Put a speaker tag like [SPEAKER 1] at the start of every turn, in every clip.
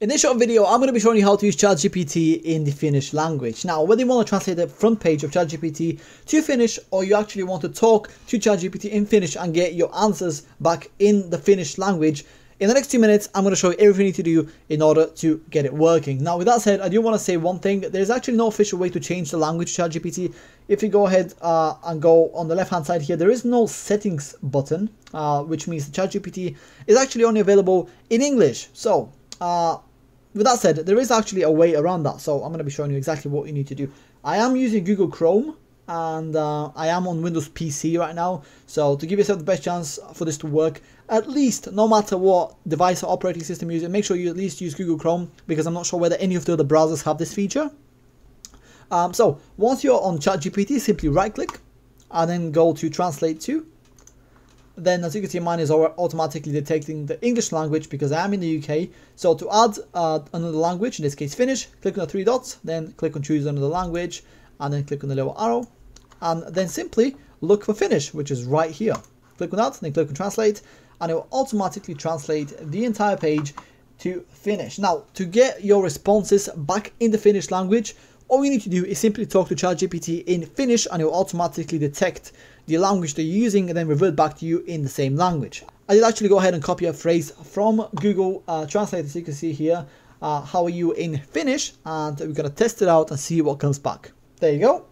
[SPEAKER 1] In this short video, I'm going to be showing you how to use ChatGPT in the Finnish language. Now, whether you want to translate the front page of ChatGPT to Finnish or you actually want to talk to ChatGPT in Finnish and get your answers back in the Finnish language, in the next two minutes, I'm going to show you everything you need to do in order to get it working. Now, with that said, I do want to say one thing. There's actually no official way to change the language to ChatGPT. If you go ahead uh, and go on the left-hand side here, there is no settings button, uh, which means ChatGPT is actually only available in English. So, uh, with that said, there is actually a way around that. So I'm going to be showing you exactly what you need to do. I am using Google Chrome and uh, I am on Windows PC right now. So to give yourself the best chance for this to work, at least no matter what device or operating system you use, make sure you at least use Google Chrome because I'm not sure whether any of the other browsers have this feature. Um, so once you're on ChatGPT, simply right click and then go to translate to then as you can see mine is automatically detecting the English language because I am in the UK. So to add uh, another language, in this case Finnish, click on the three dots, then click on choose another language, and then click on the little arrow, and then simply look for Finnish, which is right here. Click on that, then click on translate, and it will automatically translate the entire page to Finnish. Now, to get your responses back in the Finnish language, all you need to do is simply talk to ChatGPT in Finnish and it will automatically detect the language they're using and then revert back to you in the same language. I did actually go ahead and copy a phrase from Google uh, Translate as you can see here. Uh, how are you in Finnish? And we're to test it out and see what comes back. There you go.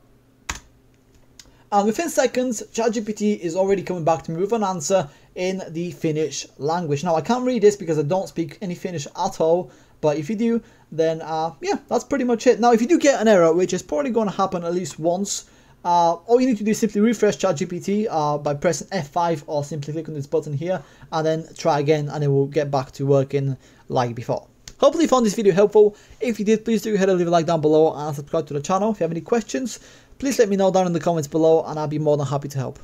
[SPEAKER 1] And within seconds, ChatGPT is already coming back to me with an answer in the Finnish language. Now, I can't read this because I don't speak any Finnish at all, but if you do, then uh, yeah, that's pretty much it. Now, if you do get an error, which is probably going to happen at least once, uh, all you need to do is simply refresh ChatGPT uh, by pressing F5 or simply click on this button here and then try again and it will get back to working like before. Hopefully you found this video helpful. If you did, please do head and leave a like down below and subscribe to the channel. If you have any questions, please let me know down in the comments below and I'll be more than happy to help.